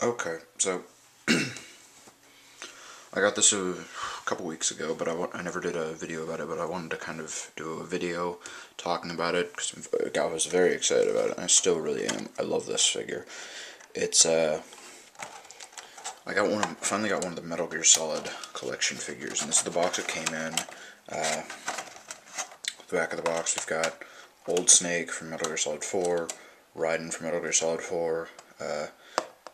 Okay, so I got this a couple weeks ago, but I, I never did a video about it, but I wanted to kind of do a video talking about it, because I was very excited about it, and I still really am. I love this figure. It's, uh, I got one, finally got one of the Metal Gear Solid collection figures, and this is the box it came in. Uh, the back of the box, we've got Old Snake from Metal Gear Solid 4, Raiden from Metal Gear Solid 4, uh,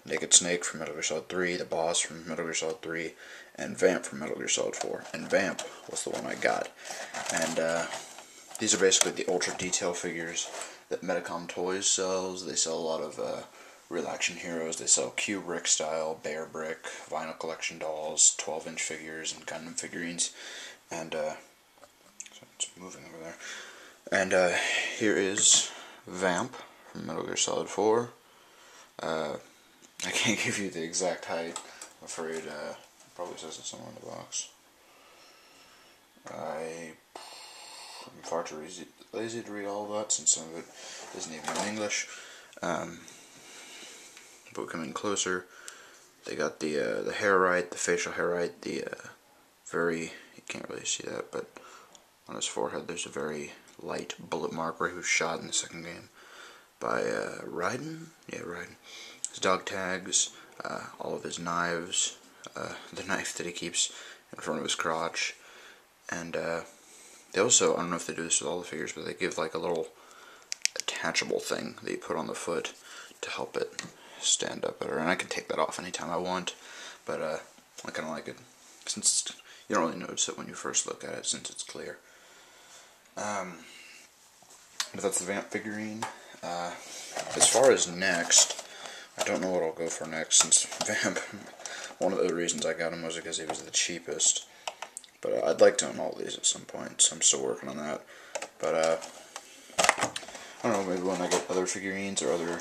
Naked Snake from Metal Gear Solid 3, the boss from Metal Gear Solid 3, and Vamp from Metal Gear Solid 4. And Vamp was the one I got. And uh, these are basically the ultra detail figures that Medicom Toys sells. They sell a lot of uh, real action heroes. They sell Kubrick style, Bear Brick, vinyl collection dolls, 12 inch figures, and Gundam figurines. And uh, it's moving over there. And uh, here is Vamp from Metal Gear Solid 4. Uh, I can't give you the exact height. I'm afraid uh, probably says it somewhere in the box. I, am far too lazy, lazy to read all that since some of it isn't even in English. Um, but coming closer, they got the uh, the hair right, the facial hair right, the uh, very, you can't really see that, but on his forehead there's a very light bullet mark where he was shot in the second game by uh, Raiden? Yeah, Raiden his dog tags, uh, all of his knives, uh, the knife that he keeps in front of his crotch, and uh, they also, I don't know if they do this with all the figures, but they give like a little attachable thing that you put on the foot to help it stand up better, and I can take that off anytime I want, but uh, I kind of like it, since you don't really notice it when you first look at it, since it's clear. Um, but that's the Vamp figurine. Uh, as far as next, I don't know what I'll go for next since Vamp, one of the reasons I got him was because he was the cheapest. But uh, I'd like to own all these at some point, so I'm still working on that. But uh, I don't know, maybe when I get other figurines or other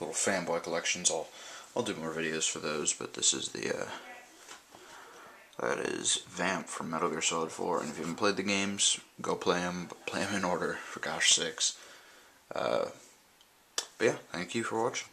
little fanboy collections, I'll I'll do more videos for those. But this is the uh, that is Vamp from Metal Gear Solid 4. And if you haven't played the games, go play them. But play them in order, for gosh sakes. Uh, but yeah, thank you for watching.